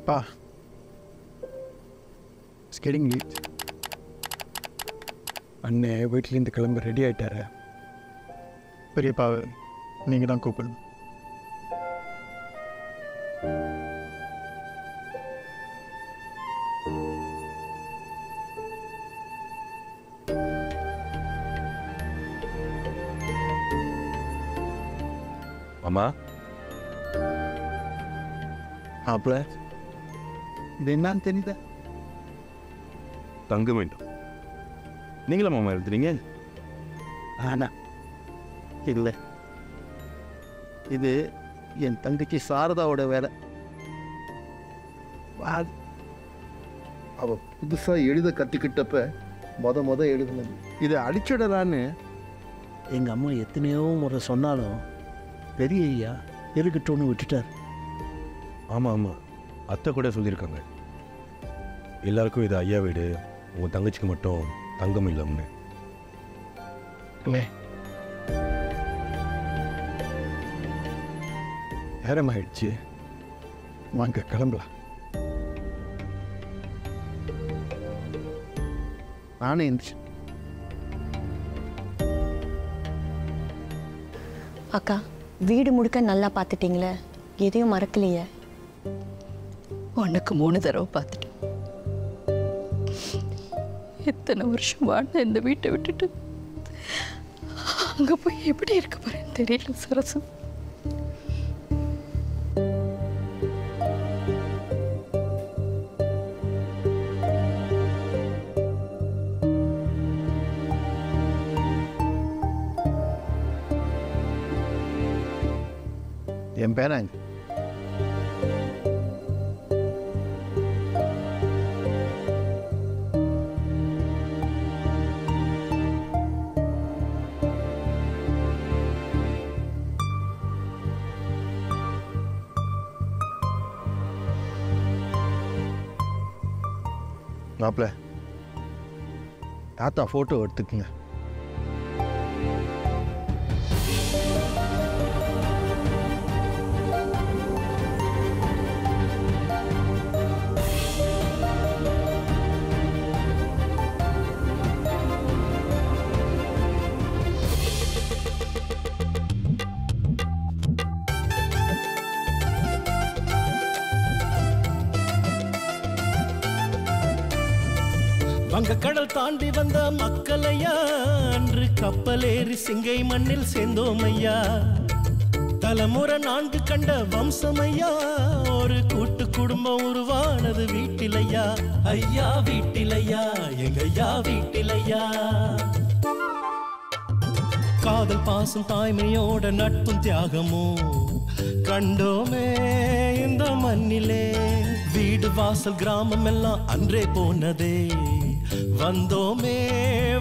அப்பா ஸ்கெடிங் லீட் அண்ணே வீட்டிலேருந்து கிளம்ப ரெடி ஆயிட்டாரு. பெரியப்பா நீங்கள் தான் கூப்பிடணும். மாமா மாப்பிள்ள இது என்னன்னு தெரியுதா தங்க வேண்டும் நீங்களா மாமா எழுதுறீங்க ஆனா இல்லை இது என் தங்கச்சி சாரதாவோட வேலை அவ புதுசா எழுத கற்றுக்கிட்டப்ப மொத மொத எழுதுனது இதை அடிச்சிடலான்னு எங்க அம்மா எத்தனையோ முறை சொன்னாலும் பெரிய ஐயா இருக்கட்டும்னு விட்டுட்டார். ஆமாம் ஆமாம் அத்தை கூட சொல்லியிருக்காங்க. எல்லாருக்கும் இது ஐயா வீடு உங்கள் தங்கச்சிக்கு மட்டும் தங்கம் இல்லைன்னு அண்ணே. நேரம் ஆயிடுச்சு வாங்க கிளம்பலாம். நானே இருந்துச்சு அக்கா வீடு முழுக்க நல்லா பார்த்துட்டீங்களே? எதையும் மறக்கலையே? உனக்கு மூணு தடவை பார்த்துட்டேன். எத்தனை வருஷம் வாழ்ந்த இந்த வீட்டை விட்டுட்டு? அங்கே போய் எப்படி இருக்க போகிறேன்னு தெரியல சரசு. என் பேரன் மாப்பிள்ள தாத்தா ஃபோட்டோ எடுத்துக்குங்க வங்கக்கடல் தாண்டி வந்த மக்களையா? அன்று கப்பலேறி சிங்கை மண்ணில் சேர்ந்தோமையா? தலைமுறை நான்கு கண்ட வம்சமையா? ஒரு கூட்டு குடும்பம் உருவானது வீட்டிலையா? ஐயா வீட்டிலையா? எங்கையா வீட்டிலையா? காதல் பாசம் தாய்மையோட நட்பும் தியாகமும் கண்டோமே இந்த மண்ணிலே. வீடு வாசல் கிராமம் எல்லாம் அன்றே போனதே. வந்தோமே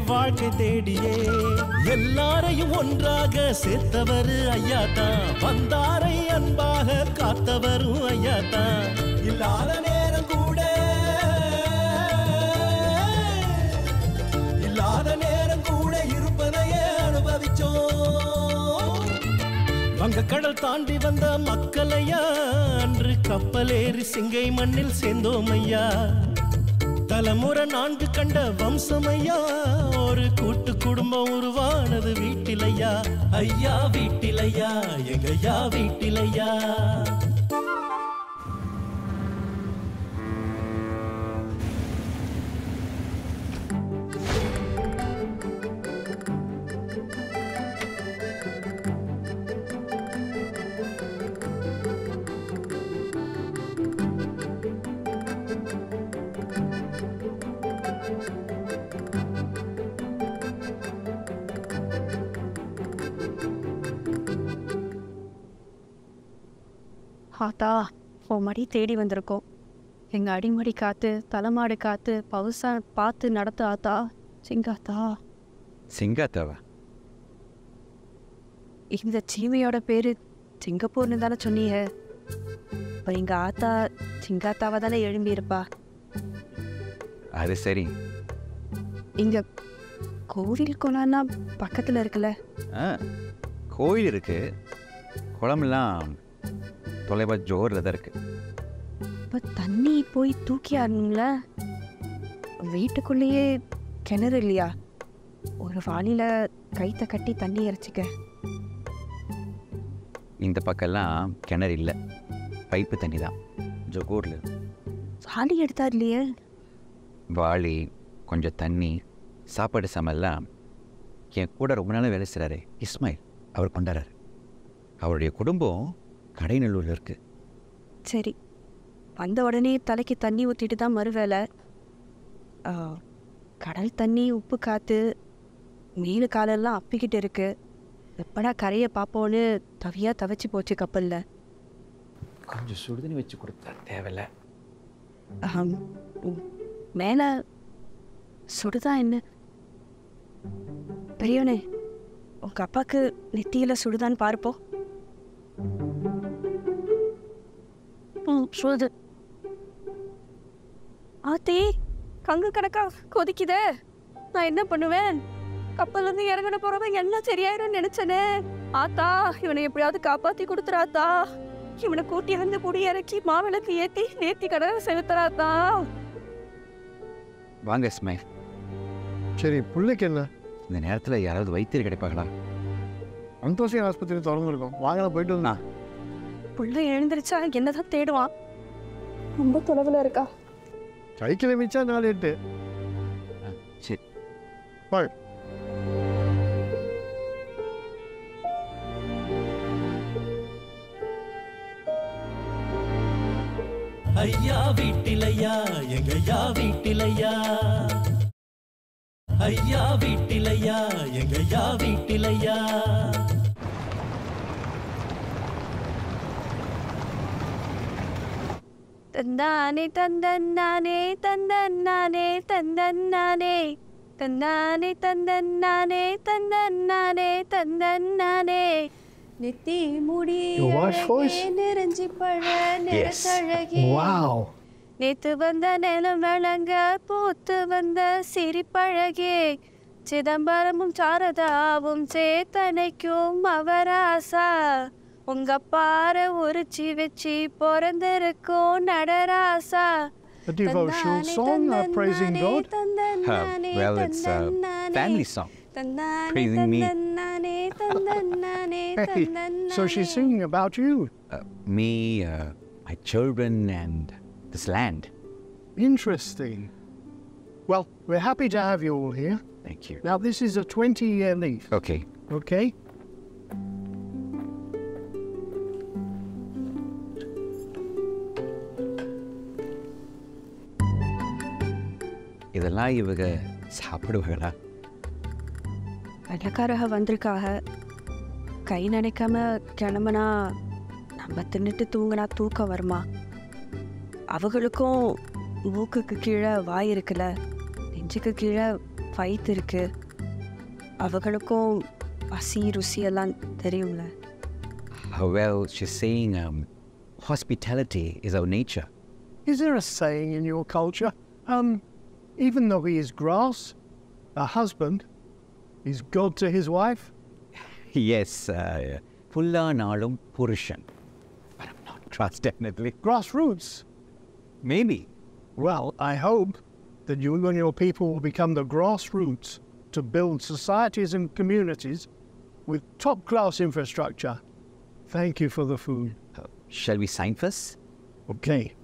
வாழ்க்கை தேடியே. எல்லாரையும் ஒன்றாக சேர்த்தவர் ஐயா தான் வந்தாரை அன்பாக காத்தவரும் ஐயா தான் இல்லாத நேரம் கூட. இல்லாத நேரம் கூட இருப்பதையே அனுபவிச்சோம். வங்கக்கடல் தாண்டி வந்த மக்களையா அன்று கப்பலேறி சிங்கை மண்ணில் சேர்ந்தோம் ஐயா. தலைமுறை நான்கு கண்ட வம்சமையா? ஒரு கூட்டு குடும்பம் உருவானது வீட்டிலையா? ஐயா வீட்டிலையா? எங்க ஐயா வீட்டிலையா? ஆத்தா உன் மடி தேடி வந்திருக்கோம். எங்கள் அடிமடி காத்து தலைமாடு காத்து பவுசா பார்த்து நடத்து ஆத்தா சிங்காத்தா. சிங்காத்தாவா? இந்த சீமையோட பேரு சிங்கப்பூர்னு தானே சொன்னீங்க. இப்போ எங்கள் ஆத்தா சிங்காத்தாவை தானே எழும்பியிருப்பா? அது சரி. இங்கே கோவில் குளம்னா பக்கத்தில் இருக்குல்ல. கோயில் இருக்கு. குளமெல்லாம் தொலைவா ஜோரில் தான் இருக்கு. இப்போ தண்ணி போய் தூக்கி ஆடணும்ல? வீட்டுக்குள்ளேயே கிணறு இல்லையா? ஒரு வாளியில் கைத்தை கட்டி தண்ணி இறைச்சிக்க. இந்த பக்கம்லாம் கிணறு இல்லை. பைப்பு தண்ணி தான். ஜொகூரில் வாளி எடுத்தா இல்லையே? வாளி கொஞ்சம் தண்ணி சாப்பாடு சமையல்லாம் என் கூட ரொம்ப நாளாக வேலை செய்கிறாரு இஸ்மாயில் அவர் கொண்டாடுறாரு. அவருடைய குடும்பம் கடைநல்லூரில் இருக்குது சரி. வந்த உடனே தலைக்கு தண்ணி ஊற்றிட்டு தான் மறுவேலை கடல் தண்ணி உப்பு காற்று மீன் காலெல்லாம் அப்பிக்கிட்டு இருக்கு. எப்படா கரையை பார்ப்போன்னு தவியாக தவிச்சு போச்சு கப்பலில். கொஞ்சம் சுடுதண்ணி வச்சு கொடுத்தா தேவையில்ல. மேலே சுடுதா என்ன? பெரியவனே உங்க அப்பாக்கு நெத்தியில சுடுதான்னு பார்ப்போம் சுடுது ஆத்தி கங்கு கணக்கா கொதிக்குதே. நான் என்ன பண்ணுவேன்? கப்பல்ல இருந்து இறங்கின போறவன் எல்லாம் சரியாயிரும் நினைச்சனே. ஆத்தா இவனை எப்படியாவது காப்பாத்தி கொடுத்துறாத்தா இவனை கூட்டி வந்து புடி இறக்கி மாவிளக்கு ஏத்தி நேத்தி கடனை செலுத்துறாத்தா வாங்க இஸ்மாயில். சரி பிள்ளைக்கு என்ன? இந்த நேரத்தில் யாராவது வைத்தியர் கிடைப்பாங்களா? அந்தோசியம் ஆஸ்பத்திரி திறந்துருக்கோம் வாங்கலாம் போயிட்டு வந்தா புள்ள எழுந்திருச்சா என்னதான் தேடுவான் ரொம்ப தொலைவில் இருக்கா? சைக்கிளை மிச்சா நாலு எட்டு. சரி. பாய் ஐயா வீட்டிலையா? எங்கய்யா வீட்டிலையா? ஐயா வீட்டிலையா? எங்கய்யா வீட்டிலையா? தந்தானே தந்தன்னானே தந்தன்னானே தந்தன்னானே. தந்தானே தந்தன்னானே தந்தன்னானே தந்தன்னானே. நெத்தி முடி? நிறைஞ்சி பழ நிறத்தழகே நேத்து வந்த நிலம் விளங்க பூத்து வந்த சிரிப்பழகே. சிதம்பரமும் சாரதாவும் சேத்தனைக்கும் அவராசா. உங்க பார உரிச்சி வச்சு பிறந்திருக்கும் Nadarajah A devotional song uh, praising God. Uh, well, it's a family song. praising me. Hey, so she's singing about you. Uh, me, uh, my children, and this land. Interesting. Well, we're happy to have you all here. Thank you. Now, this is a 20 year lease, Okay. okay? இதெல்லாம் இவங்க சாப்பிடுவாங்களா? வெள்ளக்காரக வந்திருக்காக. கை நினைக்காம கிளம்புனா நம்ம தின்னுட்டு தூங்கினா தூக்கம் வருமா? அவங்களுக்கும் மூக்குக்கு கீழே வாய் இருக்குல்ல நெஞ்சுக்கு கீழே வயிற்று இருக்கு. அவங்களுக்கும் பசி ருசி எல்லாம் தெரியும்ல. Well, she's saying um, hospitality is our nature. Is there a saying in your culture? Um, even though he is grass, a husband, is God to his wife? Yes, uh, Pullanalum Purushan. But I'm not grass, definitely. Grassroots? Maybe. Well, I hope that you and your people will become the grassroots to build societies and communities with top class infrastructure. Thank you for the food. Shall we sign first? Okay.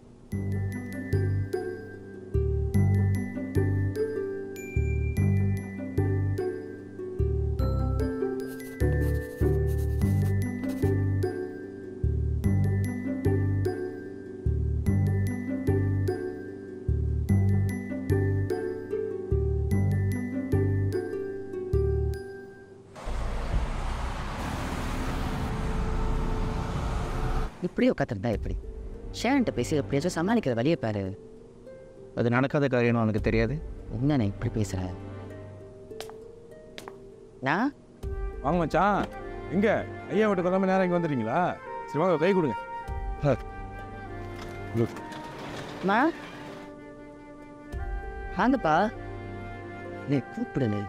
இப்படி உட்காந்துருந்தா எப்படி? ஷேரன்ட்ட பேசி எப்படியாச்சும் சமாளிக்கிற வழியை பாரு. அது நடக்காத காரியம் உனக்கு தெரியாது? என்னண்ணே இப்படி பேசுற? நான் வாங்க மச்சான். எங்க? ஐயா வீட்டுக்கு வந்தாமல் நேரம் இங்கே வந்துடுறீங்களா சரி வாங்க கை கொடுங்க. மா வாங்கப்பா. நீ. கூப்பிடுனே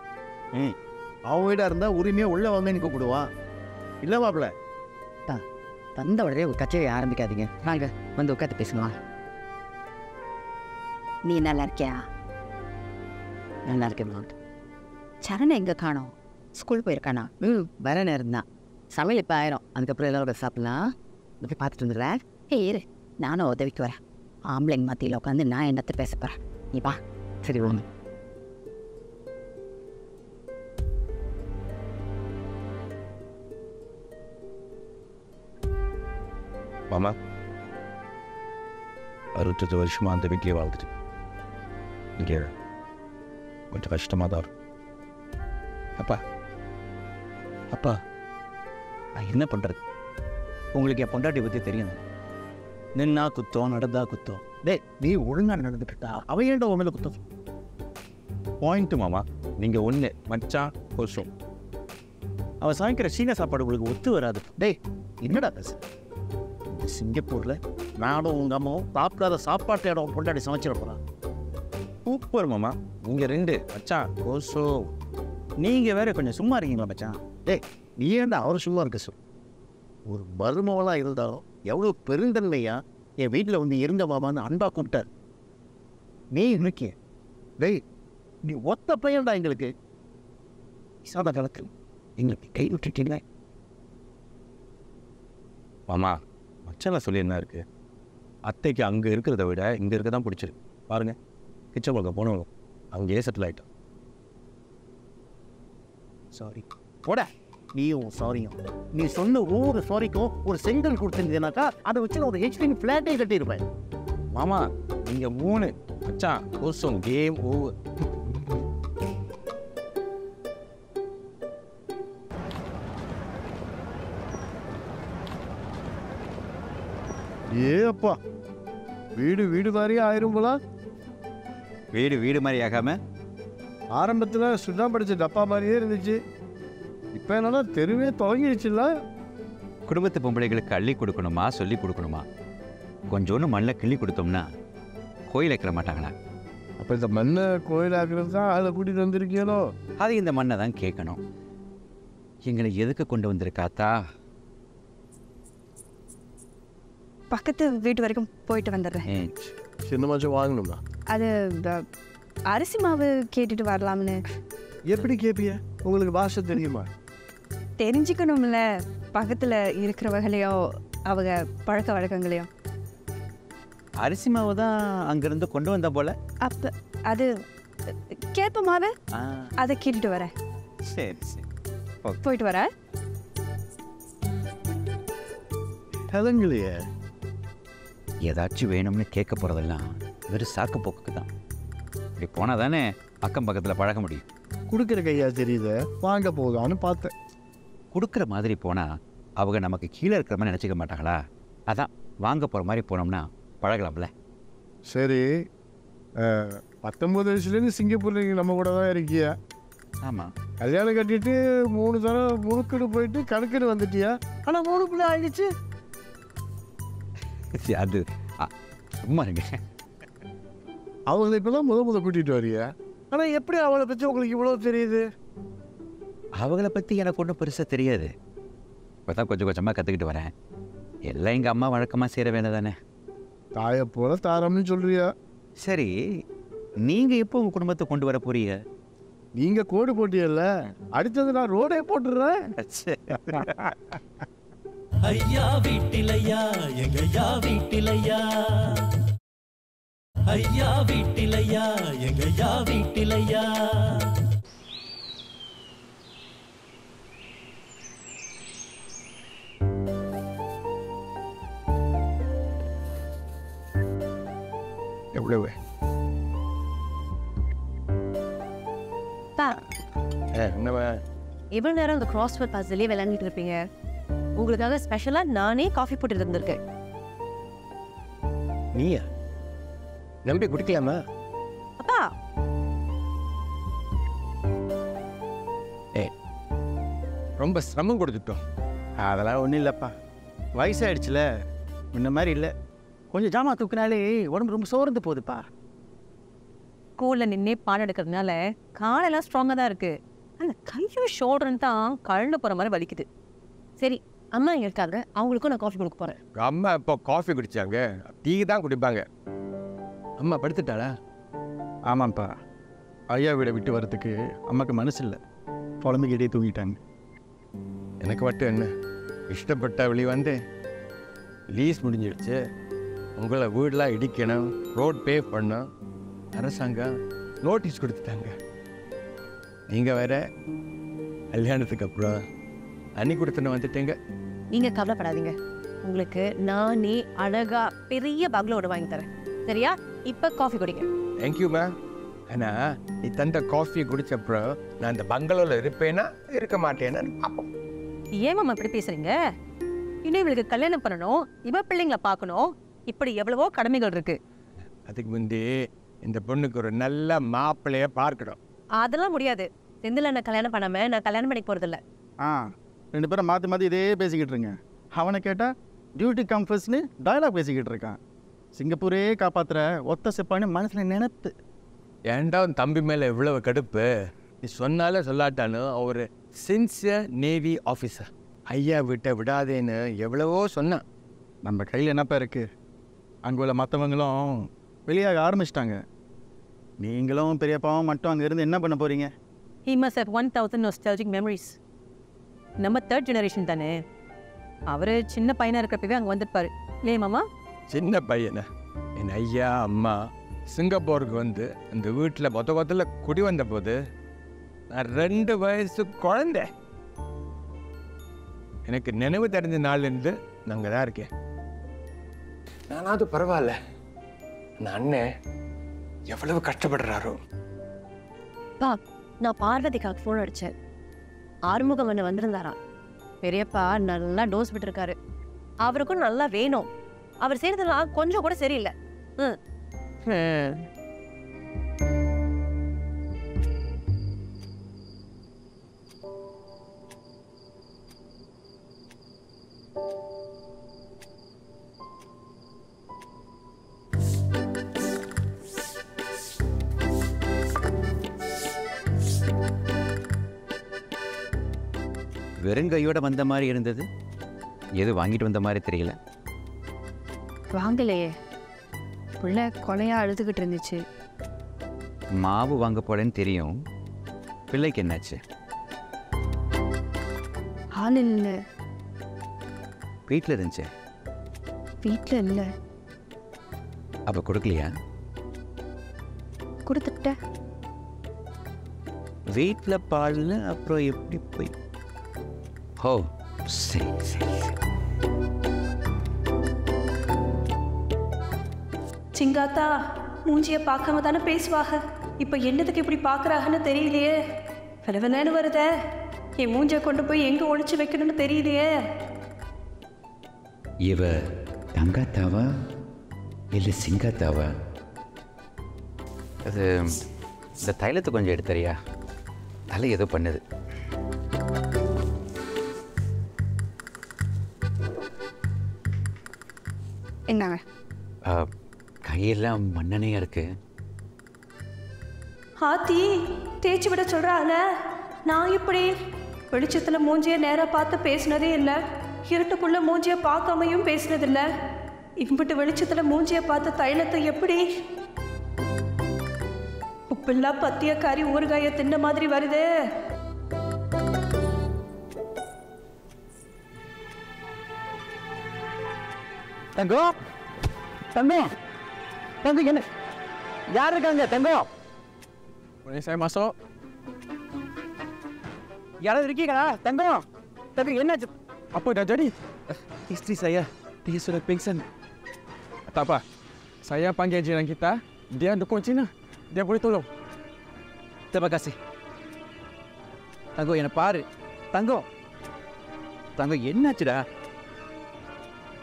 ம். அவன் வீடாக இருந்தால் உரிமையாக உள்ளே வாங்கன்னு கூப்பிடுவான். இல்லை மாப்பிள்ள. வந்த உடனே ஒரு கச்சேரி ஆரம்பிக்காதீங்க. வாங்க வந்து உட்காந்து பேசணும் நீ நல்லா இருக்கியா? நல்லா இருக்கேன் சரணை எங்கே காணோம்? ஸ்கூல் போயிருக்கானா? ம் வர நேரம் தான் சமையல் இப்போ ஆயிரும். அதுக்கப்புறம் எல்லாரும் சாப்பிடலாம். போய் பார்த்துட்டு வந்துடுறேன். ஏய் இரு. நானும் உதவிக்கு வரேன். ஆம்பளைங்க மத்தியில் உட்காந்து நான் என்னத்தை பேச போகிறேன் நீ வா. சரி ஒன்று மாமா. அறுபத்தஞ்சு வருஷமாக அந்த வீட்லேயே வாழ்ந்துட்டு. இங்கே கொஞ்சம் கஷ்டமாக தான் இருக்கும். அப்பா. அப்பா நான் என்ன பண்ணுறது உங்களுக்கு என் பொண்டாட்டி பற்றி தெரியும். நின்னா குத்தம் நடந்தா குத்தம். டேய் நீ ஒழுங்காக நடந்துட்டா அவ ஏன்டா உன் மேலே குத்தம்? பாயிண்ட்டு மாமா. நீங்கள் ஒன்று மச்சா கொசும். அவன் சமைக்கிற சீன சாப்பாடு உங்களுக்கு ஒத்து வராது. டேய் என்னடா பேச சிங்கப்பூரில் நானும் உங்கள் அம்மாவும் சாப்பிடாத சாப்பாட்டு இடம் பொண்டாட்டி சமைச்சிட போகிறான் சூப்பர் மாமா. நீங்கள் ரெண்டு. மச்சான் கோஷோ நீங்கள் வேற கொஞ்சம் சும்மா இருக்கீங்களா மச்சான்? டேய் நீ ஏன்டா அவர் சும்மா இருக்க சொல் ஒரு மருமவளாக இருந்தாலும் எவ்வளோ பெருந்தன்மையா என் வீட்டில் வந்து இருந்த மாமான்னு அன்பா கூப்பிட்டார். நீ இன்னைக்கு டேய் நீ ஒத்த பையன்டா எங்களுக்கு. சாதா காலத்தில் எங்களுக்கு கை விட்டுட்டீங்களே மாமா மச்சான சொல்லி என்ன இருக்கு? அத்தைக்கு அங்கே இருக்கிறத விட இங்கே இருக்க தான் பிடிச்சிருக்கு பாருங்க. கிச்சன் பக்கம் போனவங்க அங்கேயே செட்டில் ஆகிட்டோம் சாரி போட. நீயும் சாரியும் நீ சொன்ன ஒவ்வொரு சாரிக்கும் ஒரு செங்கல் கொடுத்துருந்தீனாக்கா அதை வச்சு நான் ஒரு ஹெச்டி ஃப்ளாட்டே கட்டியிருப்பேன். மாமா நீங்கள் மூணு. மச்சான் கோஷம் கேம் ஓவர் ஏ அப்பா. வீடு வீடு மாதிரியே ஆயிரும் போல. வீடு வீடு மாதிரி ஆகாமல் ஆரம்பத்தில் சுண்ணா படிச்ச டப்பா மாதிரியே இருந்துச்சு. இப்போ என்னன்னா தெருவே தொலைங்கிடுச்சுல்ல குடும்பத்து பொம்பளைகளுக்கு அள்ளி கொடுக்கணுமா சொல்லி கொடுக்கணுமா? கொஞ்சோண்டு மண்ணில் கிள்ளி கொடுத்தோம்னா கோயில் வைக்கிற மாட்டாங்களா? அப்போ இந்த மண்ணை கோயிலாக்குறது தான் அதில் கூட்டிகிட்டு வந்திருக்கீங்களோ? அது இந்த மண்ணை தான் கேட்கணும். எங்களை எதுக்கு கொண்டு வந்திருக்காத்தா பக்கத்து வீட்டு வரைக்கும் போயிட்டு வந்துடுறேன் சின்னமாச்சும் வாங்கணுமா அது இந்த அரிசி மாவு கேட்டுட்டு வரலாம்னு. எப்படி கேட்பிய உங்களுக்கு பாஷை தெரியுமா? தெரிஞ்சுக்கணும்ல. பக்கத்தில் இருக்கிறவங்களையும் அவங்க பழக்க வழக்கங்களையும் அரிசி மாவு தான் அங்கேருந்து கொண்டு வந்த போல? அப்போ அது கேட்ப மாவு? அதை கேட்டுட்டு வரேன். சரி சரி. போயிட்டு வரேன். கலங்கலையே ஏதாச்சும் வேணும்னு கேட்க போகிறதெல்லாம் வெறும் சாக்கு போக்குக்கு தான். இப்படி போனால் தானே அக்கம் பக்கத்தில் பழக முடியும். கொடுக்குற கையா தெரியுது? வாங்க போகலான்னு பார்த்தேன். கொடுக்குற மாதிரி போனால் அவங்க நமக்கு கீழே இருக்கிற மாதிரி நினச்சிக்க மாட்டாங்களா? அதான் வாங்க போகிற மாதிரி போனோம்னா பழகலாம்ல. சரி. அஹ், பத்தொன்பது வயசுலேருந்து சிங்கப்பூர்ல நம்ம கூட தான் இருக்கியா. ஆமாம் கல்யாணம் கட்டிட்டு மூணு தடவை முழுக்கடு போயிட்டு கணக்குன்னு வந்துட்டியா? ஆனால் மூணு பிள்ளை ஆயிடுச்சு. அது அ, சும்மா இருங்க அவங்களை இப்போதான் முத முத கூட்டிகிட்டு வரியா ஆனால் எப்படி அவளை பற்றி உங்களுக்கு இவ்வளோ தெரியுது? அவங்கள பற்றி எனக்கு ஒன்றும் பெருசாக தெரியாது. இப்போ தான் கொஞ்சம் கொஞ்சமாக கற்றுக்கிட்டு வரேன். எல்லாம் எங்கள் அம்மா வழக்கமாக செய்கிற வேலை தானே. தாயை போல தாரம்னு சொல்றியா? சரி நீங்கள் எப்போ உங்கள் குடும்பத்தை கொண்டு வர போறீங்க? நீங்கள் கோடு போட்டியல்ல அடுத்தது நான் ரோடே போட்டுடுறேன் ஐயா வீட்டிலையா? எங்கய்யா வீட்டிலையா? ஐயா வீட்டிலையா? எங்கய்யா வீட்டிலையா? எவ்வளவு? பா. என்னவ? இவ்வளோ நேரம் இந்த கிராஸ்வேர்ட் பஸ்லேயே விளையாண்டுட்டு இருப்பீங்க? உங்களுக்காக ஸ்பெஷலாக நானே காஃபி போட்டு இருந்திருக்கேன். நீயா? நம்பி குடிக்கலாமா? அப்பா! ரொம்ப சிரமம் கொடுத்துட்டோம். அதெல்லாம் ஒன்றும் இல்லைப்பா. வயசாயிடுச்சுல. முன்ன மாதிரி இல்லை. கொஞ்சம் ஜாமா தூக்குனாலே உடம்பு ரொம்ப சோர்ந்து போகுதுப்பா. ஸ்கூலில் நின்னே பாடம் எடுக்கிறதுனால காலெல்லாம் ஸ்ட்ராங்காக தான் இருக்கு. அந்த கையும் ஷோல்டர்னு தான் கழண்டு போகிற மாதிரி வலிக்குது. சரி அம்மா இங்கே இருக்காங்க. அவங்களுக்கும் நான் காஃபி கொடுக்க போகிறேன் அம்மா இப்போ காஃபி குடிச்சாங்க. டீ தான் குடிப்பாங்க. அம்மா படுத்துட்டாளா? ஆமாம்ப்பா. ஐயா வீடை விட்டு வரதுக்கு அம்மாக்கு மனசு இல்லை புலம்பிக்கிட்டே தூங்கிட்டாங்க. எனக்கு மட்டும் என்ன? இஷ்டப்பட்ட வழி வந்து. லீஸ் முடிஞ்சிடுச்சு உங்களை வீடெலாம் இடிக்கணும் ரோட் பே பண்ணணும். அரசாங்கம் நோட்டீஸ் கொடுத்துட்டாங்க. நீங்கள் வேற கல்யாணத்துக்கு அப்புறம் அன்னி கொடுத்துன்னு வந்துட்டீங்க. நீங்கள் கவலைப்படாதீங்க. உங்களுக்கு நானே அழகா பெரிய பங்களோட வாங்கி தரேன். சரியா? இப்போ காஃபி குடிங்க. தேங்க்யூ மேம் ஆனால் நீ தந்த காஃபி குடிச்ச அப்புறம் நான் இந்த பங்களோவில் இருப்பேனா இருக்க மாட்டேன்னு பார்ப்போம் ஏன் மாமா இப்படி பேசுறீங்க? இன்னும் இவளுக்கு கல்யாணம் பண்ணணும் இவ பிள்ளைங்களை பார்க்கணும். இப்படி எவ்வளவோ கடமைகள் இருக்கு. அதுக்கு முந்தி இந்த பொண்ணுக்கு ஒரு நல்ல மாப்பிள்ளைய பார்க்கணும். அதெல்லாம் முடியாது. செந்தில் என்ன கல்யாணம் பண்ணாம நான் கல்யாணம் பண்ணிக்க போறதில்ல. ஆ. ரெண்டு பேரும் மாற்றி மாற்றி இதே பேசிக்கிட்டு இருங்க. அவனை கேட்டால் டியூட்டி கம்ஃபர்ஸ்னு டயலாக் பேசிக்கிட்டு இருக்கான். சிங்கப்பூரே காப்பாத்துற ஒத்த செப்பான்னு மனசில் நினைப்பு ஏன்டா உன் தம்பி மேலே இவ்வளவு கடுப்பு? நீ சொன்னாலே சொல்லாட்டாலும் ஒரு சின்சியர் நேவி ஆஃபீஸர் ஐயா விட்ட விடாதேன்னு எவ்வளவோ சொன்னான். நம்ம கையில் என்னப்பா இருக்குது அங்கே உள்ள மற்றவங்களும் வெளியாக ஆரம்பிச்சிட்டாங்க. நீங்களும் பெரியப்பாவும் மட்டும் அங்கே இருந்து என்ன பண்ண போகிறீங்க he must have one thousand nostalgic memories நம்ம தேர்ட் ஜெனரேஷன் தானே? அவர் சின்ன பையனாக இருக்கிறப்பவே அங்கே வந்துருப்பாரு. இல்லையே மாமா? சின்ன பையனை? என் ஐயா அம்மா சிங்கப்பூருக்கு வந்து அந்த வீட்டில் மொத்த மொத்தல குடி வந்த போது நான் ரெண்டு வயசு குழந்தை. எனக்கு நினைவு தெரிஞ்ச நாள்லேருந்து நாங்கள் தான் இருக்கேன். நானாவது பரவாயில்ல. அந்த அண்ணன் எவ்வளவு கஷ்டப்படுறாரோ. பா நான் பார்வதிக்காக ஃபோன் அடித்தேன் ஆறுமுகம் அண்ணன் வந்திருந்தாராம். பெரியப்பா நல்லா டோஸ் விட்டுருக்காரு. அவருக்கும் நல்லா வேணும். அவர் செய்யறதுலாம் கொஞ்சம் கூட சரியில்லை. ம். வெறுங்கையோட வந்த மாதிரி இருந்தது? எது வாங்கிட்டு வந்த மாதிரி தெரியல. வாங்கலையே. புள்ள கொலையா அழுதுகிட்டு இருந்துச்சு. மாவு வாங்க போறேன்னு தெரியும். பிள்ளைக்கு என்னாச்சு? ஆள் இல்லை. வீட்டில் இருந்துச்சு? வீட்டில் இல்லை. அப்போ கொடுக்கலையா? கொடுத்துட்டேன் வீட்டில் பால்ல அப்புறம் எப்படி போய் ஓ சரி சரி. சிங்காத்தா மூஞ்சிய பார்க்காம தானே பேசுவாங்க இப்போ என்னதுக்கு இப்படி பார்க்குறாங்கன்னு தெரியலையே. விலவிலன்னு வருதே. என் மூஞ்சிய கொண்டு போய் எங்கே ஒளிச்சு வைக்கணும்னு தெரியலையே. இவ தங்காத்தாவா இல்லை சிங்காத்தாவா? அது இந்த தைலத்தை கொஞ்சம் எடுத்தறியா? தலை ஏதோ பண்ணுது. என்னங்க? ஆ, கையெல்லாம் மண்ணெண்ணையா இருக்கு. ஆத்தி தேய்ச்சி விட சொல்கிறாள் நான் இப்படி வெளிச்சத்தில் மூஞ்சிய நேராக பார்த்து பேசினதே இல்லை. இருட்டுக்குள்ளே மூஞ்சிய பார்க்காமையும் பேசினதில்ல. இம்பிட்டு வெளிச்சத்தில் மூஞ்சிய பார்த்து தைலத்தை எப்படி? உப்பில்லா பத்திய கறி ஊறுகாய தின்ன மாதிரி வருதே. தங்கம் தங்கம் தங்கம் என்ன யார் இருக்காங்க தங்கம் Boleh saya masuk? யாராவது இருக்கீங்களா தங்கம் தங்கம் என்னாச்சு Apa dah jadi? istri saya dia sudah pingsan Tak apa. Saya panggil jiran kita. Dia dukung Cina. Dia boleh tolong. terima kasih தங்கம் என்னை பாரு தங்கம் தங்கம் என்னாச்சுடா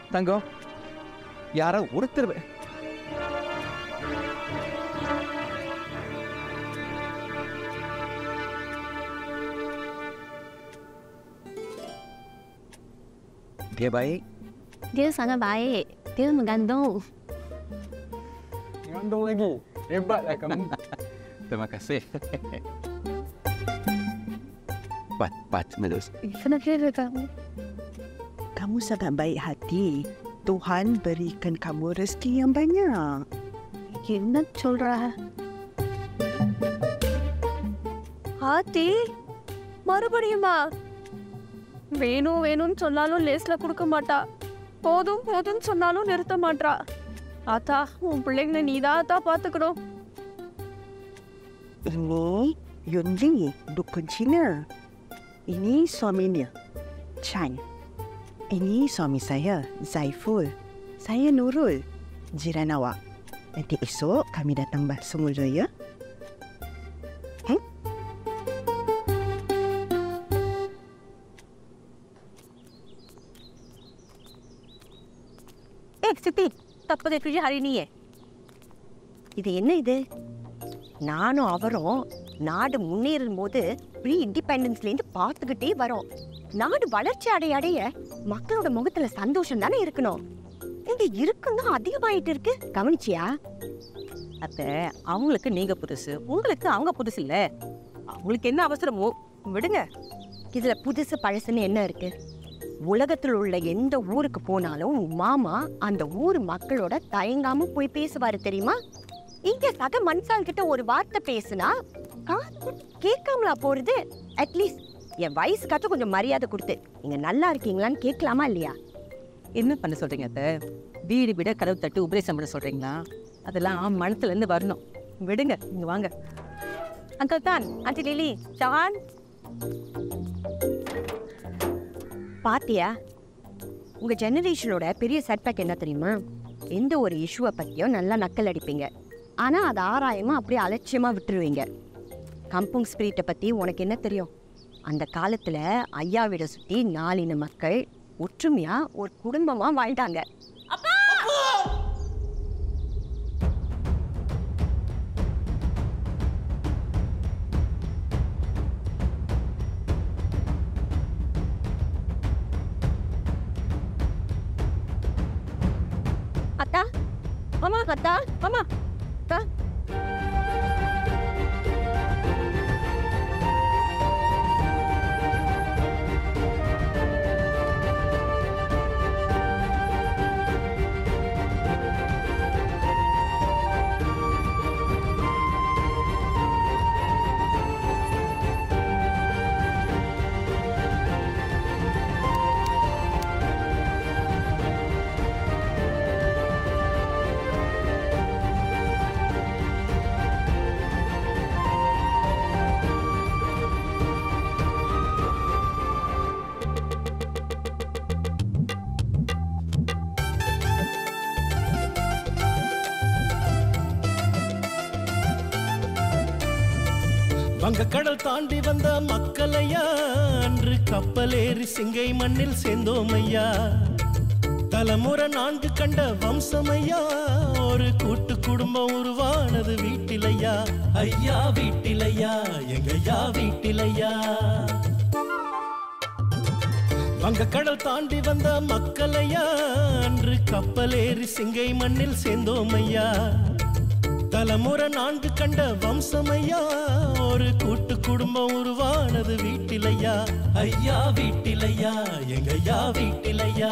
தங்கம் யாரோ ஒருத்தர் வே- dia baik Dia sangat baik. Dia mengandung. Ngandung lagi. Hebatlah kamu. terima kasih Pat, pat, Melus. இத்தனை பேர் இருக்காங்க Kamu sangat baik hati. Tuhan berikan kamu rezeki yang banyak. என்ன சொல்ற ஆத்தி மறுபடியுமா வேணும் வேணும்னு சொன்னாலும் லேஸ்ல கொடுக்க மாட்டா போதும் போதும்னு சொன்னாலும் நிறுத்த மாட்டா ஆத்தா உன் பிள்ளைங்களை நீதான் ஆத்தா பாத்துக்கணும் Ini Yunli, dukun Cina. Ini suaminya, Chan. Ini suami saya, Zaiful. Saya Nurul, jiran awak. Nanti esok kami datang bah semula ya. Hmm? ஏ சித்தி தப்பதை கிழி ஹரிணியே இது என்ன இது நானும் அவரும் நாடு முன்னேறும் போது ப்ரீ இண்டிபெண்டன்ஸ்லேருந்து பார்த்துக்கிட்டே வரோம் நாடு வளர்ச்சி அடைய அடைய மக்களோட முகத்துல சந்தோஷம் தானே இருக்கணும். இங்க இருக்கும் தான் அதிகமாயிட்டு இருக்கு. கவனிச்சியா? அப்ப அவங்களுக்கு நீங்க புதுசு. உங்களுக்கு அவங்க புதுசு இல்ல. அவங்களுக்கு என்ன அவசரமோ விடுங்க. இதுல புதுசு பழசுன்னு என்ன இருக்கு? உலகத்தில் உள்ள எந்த ஊருக்கு போனாலும் மாமா அந்த ஊர் மக்களோட தயங்காம போய் பேசுவாரு தெரியுமா? இங்க சக மனுஷால் கிட்ட ஒரு வார்த்தை பேசுனா கேட்காமலா போறது? அட்லீஸ்ட் என் வயசுக்காச்சும் கொஞ்சம் மரியாதை கொடுத்து நீங்க நல்லா இருக்கீங்களான்னு கேட்கலாமா இல்லையா? என்ன பண்ண சொல்றீங்க அத்தை? வீடு விட கதவு தட்டு உபதேசம் பண்ண சொல்றீங்களா? அதெல்லாம் மனசுல இருந்து வரணும். விடுங்க இங்க வாங்க. அங்கிள் தான் ஆண்டி லிலி ஜான் பாத்தியா? உங்க ஜெனரேஷனோட பெரிய செட்பேக் என்ன தெரியுமா? எந்த ஒரு இஷ்யூவை பத்தியும் நல்லா நக்கல் அடிப்பீங்க. ஆனா அதை ஆராயமா அப்படியே அலட்சியமா விட்டுருவீங்க. கம்புங் ஸ்பிரிட்டை பத்தி உனக்கு என்ன தெரியும்? அந்த காலத்தில் ஐயாவிட சுற்றி நாலின மக்கள் ஒற்றுமையாக ஒரு குடும்பமாக வாழ்ந்தாங்க. வங்கக்கடல் தாண்டி வந்த மக்களையா? அன்று கப்பலேறி சிங்கை மண்ணில் சேர்ந்தோமையா? தலைமுறை நான்கு கண்ட வம்சமையா? ஒரு கூட்டு குடும்பம் உருவானது வீட்டிலையா? ஐயா வீட்டிலையா? எங்கய்யா வீட்டிலையா? வங்கக்கடல் தாண்டி வந்த மக்களையா? அன்று கப்பலேறி சிங்கை மண்ணில் சேர்ந்தோமையா? தலைமுறை நான்கு கண்ட வம்சமையா? ஒரு கூட்டு குடும்பம் உருவானது வீட்டிலையா? ஐயா வீட்டிலையா? எங்கய்யா வீட்டிலையா?